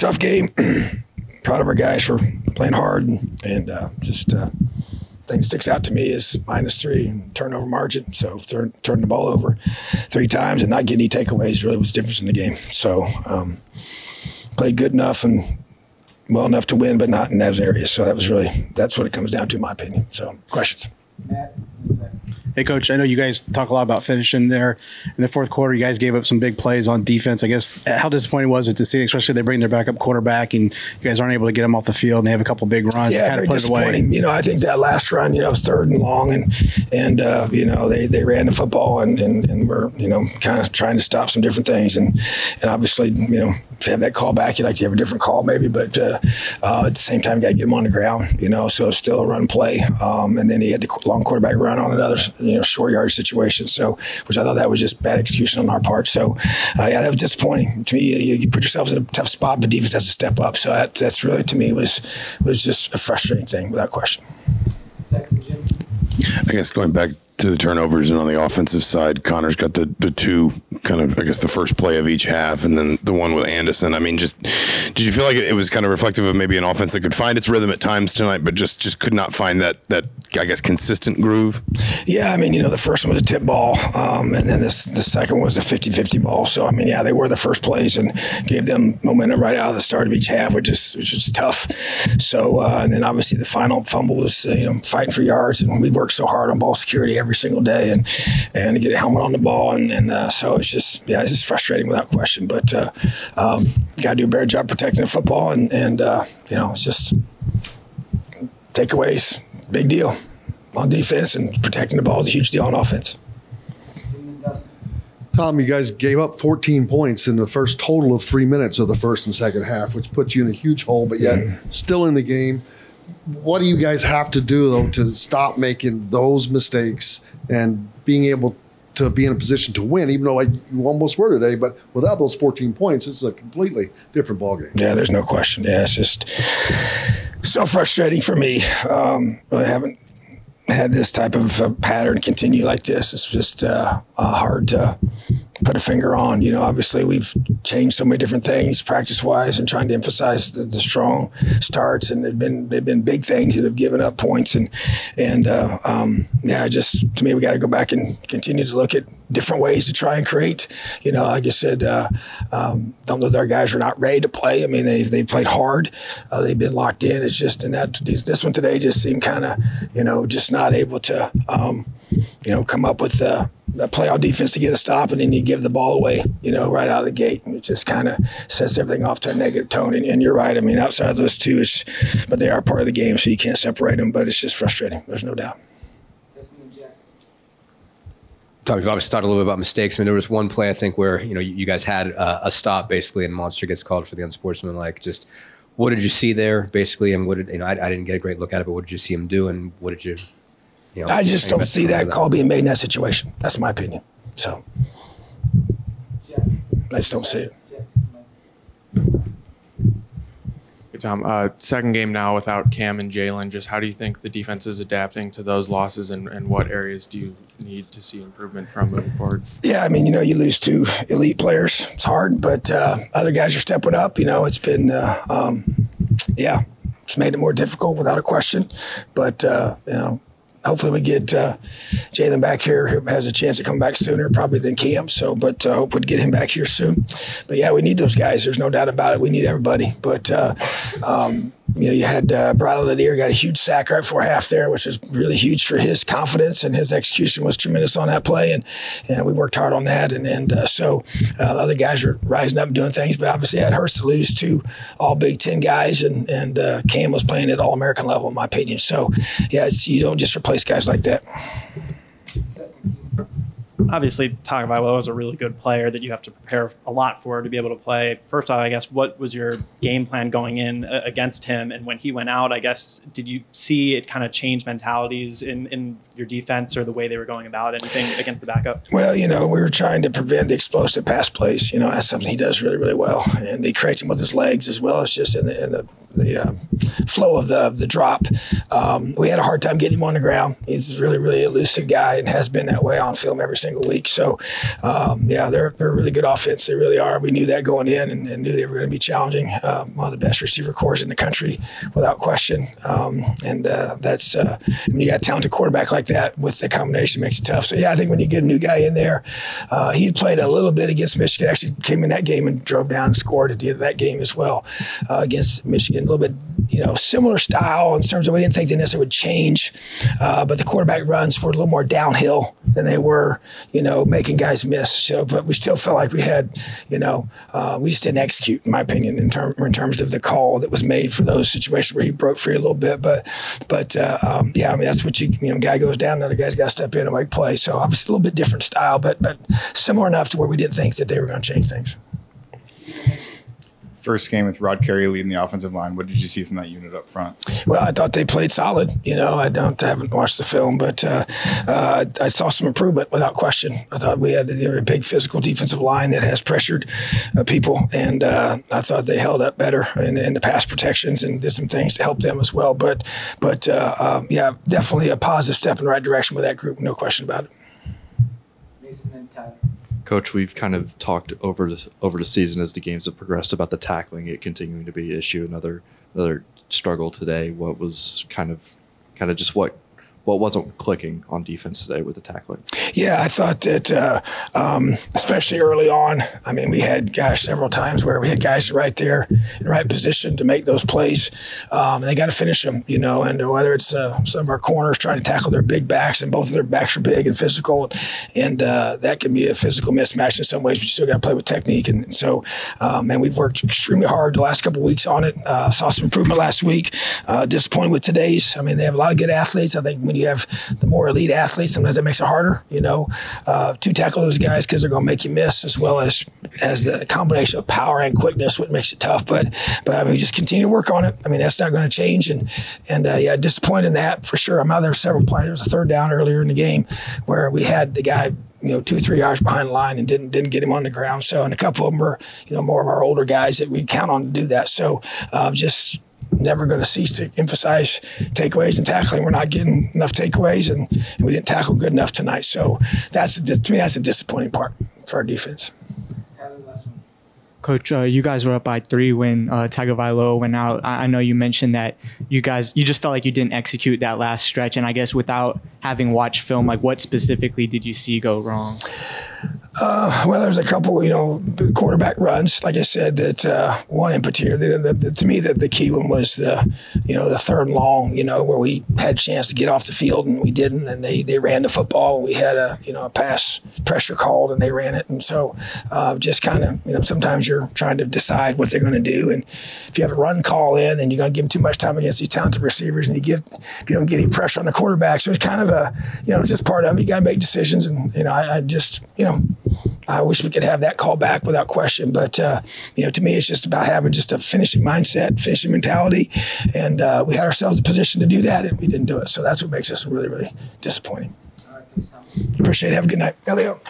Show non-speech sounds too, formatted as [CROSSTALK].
tough game. [CLEARS THROAT] Proud of our guys for playing hard and, and uh, just uh, thing sticks out to me is minus three turnover margin. So turn the ball over three times and not get any takeaways really was the difference in the game. So um, played good enough and well enough to win, but not in those areas. So that was really that's what it comes down to, in my opinion. So questions. Matt, Hey, coach, I know you guys talk a lot about finishing there. In the fourth quarter, you guys gave up some big plays on defense. I guess how disappointing was it to see, especially they bring their backup quarterback and you guys aren't able to get them off the field and they have a couple big runs. Yeah, kind of put it away. disappointing. You know, I think that last run, you know, was third and long, and and uh, you know they, they ran the football and, and and were you know kind of trying to stop some different things, and and obviously you know to have that call back, you like to have a different call maybe, but uh, uh, at the same time, you got to get him on the ground. You know, so it's still a run play, um, and then he had the long quarterback run on another you know short yard situation. So which I thought that was just bad execution on our part. So uh, yeah, that was disappointing to me. You, you put yourselves in a tough spot, but defense has to step up. So that, that's really to me was was just a frustrating thing without question. second, Jim. I guess going back to the turnovers and on the offensive side, Connor's got the, the two kind of, I guess, the first play of each half and then the one with Anderson. I mean, just did you feel like it, was kind of reflective of maybe an offense that could find its rhythm at times tonight, but just just could not find that that I guess consistent groove? Yeah, I mean, you know, the first one was a tip ball, um, and then this the second was a 50-50 ball. So I mean, yeah, they were the first plays and gave them momentum right out of the start of each half, which is which is tough. So uh, and then obviously the final fumble was uh, you know fighting for yards, and we worked so hard on ball security every single day, and and to get a helmet on the ball, and, and uh, so it's just yeah, it's just frustrating without question. But uh, um, you got to do a better job protecting the football, and and uh, you know it's just takeaways, big deal on defense, and protecting the ball is a huge deal on offense. Jim and Dustin. Tom, you guys gave up 14 points in the first total of three minutes of the first and second half, which puts you in a huge hole, but yet still in the game. What do you guys have to do, though, to stop making those mistakes and being able to be in a position to win, even though like you almost were today, but without those 14 points, is a completely different ballgame. Yeah, there's no question. Yeah, it's just so frustrating for me. Um, I haven't had this type of pattern continue like this. It's just uh, uh, hard to put a finger on. You know, obviously we've changed so many different things practice wise and trying to emphasize the, the strong starts and they've been they've been big things that have given up points and and uh, um, yeah, just to me we got to go back and continue to look at different ways to try and create. You know, like I said, uh, um, don't know that our guys are not ready to play. I mean, they they played hard. Uh, they've been locked in. It's just and that this one today just seemed kind of you know just not able to um, you know come up with the a play on defense to get a stop, and then you give the ball away, you know, right out of the gate. And it just kind of sets everything off to a negative tone. And, and, you're right. I mean, outside of those two, it's, but they are part of the game, so you can't separate them. But it's just frustrating. There's no doubt. Tom, you've obviously talked a little bit about mistakes. I mean, there was one play I think where you know you guys had uh, a stop basically, and Monster gets called for the unsportsmanlike. Just what did you see there basically, and what did you know? I, I didn't get a great look at it, but what did you see him do, and what did you? You know, I just don't see that about call being made in that situation. That's my opinion. So Jack. I just don't see it. Hey, Tom, uh, second game now without Cam and Jaylin. Just how do you think the defense is adapting to those losses, and, and what areas do you need to see improvement from moving forward? Yeah, I mean, you know, you lose two elite players. It's hard, but uh, other guys are stepping up. You know, it's been, uh, um, yeah, it's made it more difficult without a question. But, uh, you know, hopefully we get uh, Jaylin back here who has a chance to come back sooner probably than Cam. So, but uh, hope we get him back here soon. But yeah, we need those guys. There's no doubt about it. We need everybody. But uh, um, you know, you had uh, Bradley Lanier got a huge sack right before half there, which was really huge for his confidence and his execution was tremendous on that play. And and we worked hard on that. And and uh, so uh, other guys are rising up and doing things. But obviously, it hurts to lose to all Big Ten guys. And and uh, Cam was playing at all American level, in my opinion. So yeah, you don't just replace guys like that. Obviously Tagovailoa is a really good player that you have to prepare a lot for to be able to play. First off, I guess what was your game plan going in uh, against him, and when he went out, I guess did you see it kind of change mentalities in in your defense or the way they were going about anything against the backup? Well, you know, we were trying to prevent the explosive pass plays. You know, that's something he does really, really well, and he creates them with his legs as well as just in the, in the the uh, flow of the of the drop. Um, we had a hard time getting him on the ground. He's really really elusive guy and has been that way on film every single week. So um, yeah, they're they're a really good offense. They really are. We knew that going in and, and knew they were going to be challenging. Um, one of the best receiver corps in the country without question. Um, and uh, that's uh, when you got a talented quarterback like that with the combination makes it tough. So yeah, I think when you get a new guy in there, uh, he played a little bit against Michigan. Actually came in that game and drove down and scored at the end of that game as well uh, against Michigan. A little bit you know similar style in terms of we didn't think they necessarily would change, uh, but the quarterback runs were a little more downhill than they were you know making guys miss. So but we still felt like we had you know uh, we just didn't execute in my opinion in, term, in terms of the call that was made for those situations where he broke free a little bit. But but uh, um, yeah, I mean that's what you you know guy goes down, another guy's got to step in and make play. So obviously a little bit different style, but but similar enough to where we didn't think that they were going to change things. First game with Rod Carey leading the offensive line. What did you see from that unit up front? Well, I thought they played solid. You know, I don't I haven't watched the film, but uh, uh, I saw some improvement without question. I thought we had a very big physical defensive line that has pressured uh, people, and uh, I thought they held up better in, in, the pass protections and did some things to help them as well. But but uh, um, yeah, definitely a positive step in the right direction with that group, no question about it. Coach, we've kind of talked over the, over the season as the games have progressed about the tackling it continuing to be an issue. Another another struggle today. What was kind of kind of just what what wasn't clicking on defense today with the tackling? Yeah, I thought that, uh, um, especially early on. I mean, we had guys several times where we had guys right there in the right position to make those plays. Um, they got to finish them, you know. And whether it's uh, some of our corners trying to tackle their big backs, and both of their backs are big and physical, and uh, that can be a physical mismatch in some ways. But you still got to play with technique. And so, um, and we've worked extremely hard the last couple weeks on it. Uh, saw some improvement last week. Uh, disappointed with today's. I mean, they have a lot of good athletes. I think when you have the more elite athletes, sometimes that makes it harder, you know, uh, to tackle those guys because they're going to make you miss, as well as as the combination of power and quickness, what makes it tough. But but I mean, just continue to work on it. I mean, that's not going to change. And and uh, yeah, disappointed in that for sure. I'm out there several plays. There was a third down earlier in the game where we had the guy you know, two or three yards behind the line and didn't didn't get him on the ground. So, and a couple of them were, you know, more of our older guys that we count on to do that. So, uh, just never going to cease to emphasize takeaways and tackling. We're not getting enough takeaways, and, and we didn't tackle good enough tonight. So that's to me that's a disappointing part for our defense. Tyler, last one. Coach, uh, you guys were up by three when uh, Tagovailoa went out. I, I know you mentioned that you guys you just felt like you didn't execute that last stretch, and I guess without having watched film, like what specifically did you see go wrong? Uh, well, there's a couple, you know, quarterback runs. Like I said, that uh, one in particular. The, the, the, to me, the, the key one was the, you know, the third and long. You know, where we had a chance to get off the field and we didn't, and they they ran the football. And we had a you know a pass pressure called and they ran it, and so uh, just kind of you know sometimes you're trying to decide what they're going to do, and if you have a run call in, then you're going to give them too much time against these talented receivers, and you give you don't get any pressure on the quarterback, so it's kind of a you know it's just part of it. You got to make decisions, and you know I, I just you know I wish we could have that call back without question. But, uh, you know, to me, it's just about having just a finishing mindset, finishing mentality. And uh, we had ourselves a position to do that, and we didn't do it. So that's what makes us really, really disappointing. Appreciate it. Have a good night. Elio.